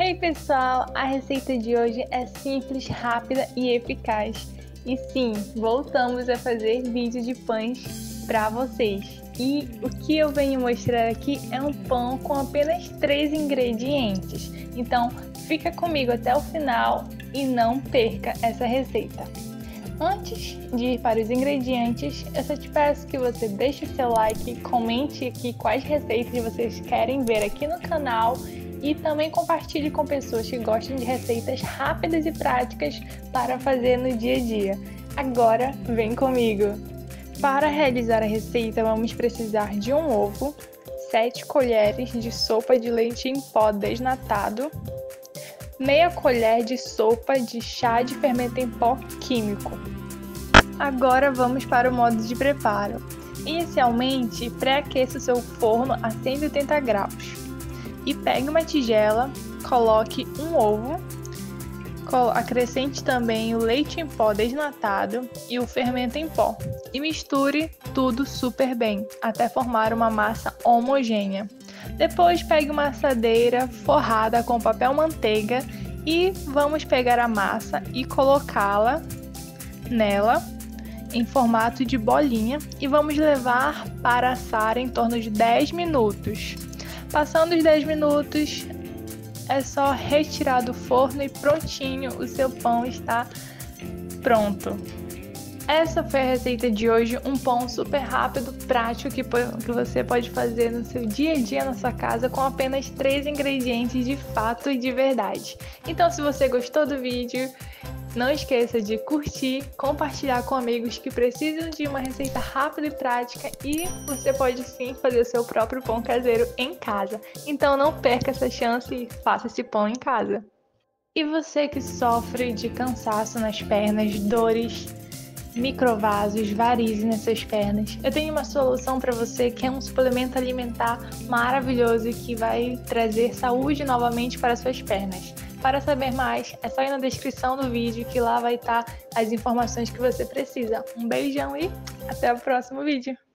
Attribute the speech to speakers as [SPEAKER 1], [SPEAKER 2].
[SPEAKER 1] Hey pessoal, a receita de hoje é simples, rápida e eficaz. E sim, voltamos a fazer vídeo de pães para vocês. E o que eu venho mostrar aqui é um pão com apenas três ingredientes. Então, fica comigo até o final e não perca essa receita. Antes de ir para os ingredientes, eu só te peço que você deixe o seu like, comente aqui quais receitas vocês querem ver aqui no canal e também compartilhe com pessoas que gostam de receitas rápidas e práticas para fazer no dia a dia. Agora, vem comigo! Para realizar a receita, vamos precisar de um ovo, 7 colheres de sopa de leite em pó desnatado, meia colher de sopa de chá de fermento em pó químico. Agora vamos para o modo de preparo. Inicialmente, pré-aqueça o seu forno a 180 graus e pegue uma tigela, coloque um ovo, acrescente também o leite em pó desnatado e o fermento em pó e misture tudo super bem até formar uma massa homogênea. Depois pegue uma assadeira forrada com papel manteiga e vamos pegar a massa e colocá-la nela em formato de bolinha e vamos levar para assar em torno de 10 minutos. Passando os 10 minutos, é só retirar do forno e prontinho, o seu pão está pronto. Essa foi a receita de hoje, um pão super rápido, prático que, que você pode fazer no seu dia a dia na sua casa com apenas três ingredientes de fato e de verdade. Então, se você gostou do vídeo, não esqueça de curtir, compartilhar com amigos que precisam de uma receita rápida e prática e você pode sim fazer o seu próprio pão caseiro em casa. Então não perca essa chance e faça esse pão em casa. E você que sofre de cansaço nas pernas, dores, microvasos, varizes nas suas pernas, eu tenho uma solução para você que é um suplemento alimentar maravilhoso e que vai trazer saúde novamente para suas pernas. Para saber mais, é só ir na descrição do vídeo que lá vai estar as informações que você precisa. Um beijão e até o próximo vídeo!